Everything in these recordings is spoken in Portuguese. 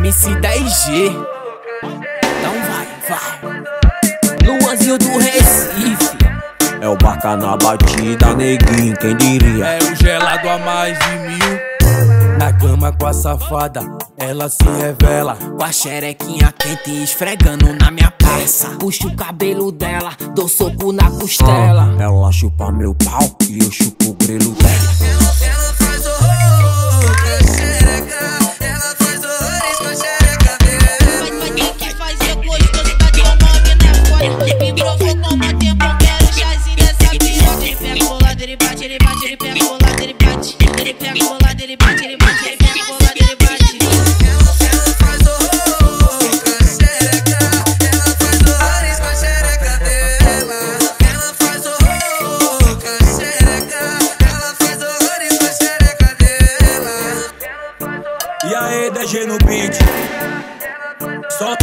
MC10G. Então vai, vai. Luanzinho do Recife. É o barca na batida, neguinho, quem diria? É o gelado a mais de mil. Na cama com a safada, ela se revela. Com a xerequinha quente esfregando na minha peça. Puxa o cabelo dela, dou soco na costela. Ela chupa meu pau e eu chupo bate. Ele pega bolado, ele bate, ele bate, ele pega bolado, ele bate. Ela faz horror com a xereca. Ela faz horrores com a xereca dela. Ela faz horror com a xereca. Ela faz horrores com a xereca dela. E aí, DG no beat. Som,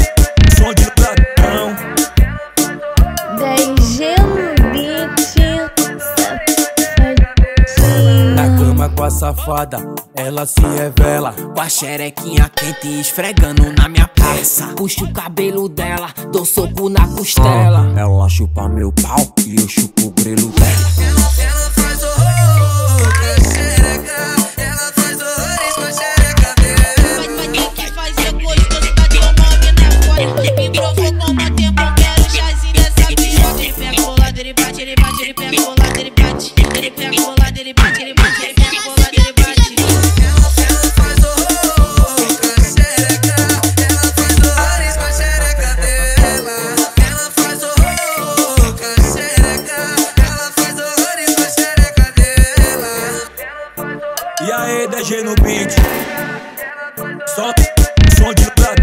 safada, ela se revela. Com a xerequinha quente esfregando na minha peça. Puxa o cabelo dela, dou soco na costela. Ela chupa meu pau e eu chupo o grelo dela. Ela faz horror com a xereca. Ela faz horrores com a xereca dela. Mas tem que fazer gostoso, tá tomando na fora. Me provocou uma tempo, quero chazinho dessa piroca. Ele pega bolado, ele bate, ele bate, ele pega bolado, ele bate. Ele pega bolado, ele bate, ele bate, E aí, DG no beat. Som, som de ladrão.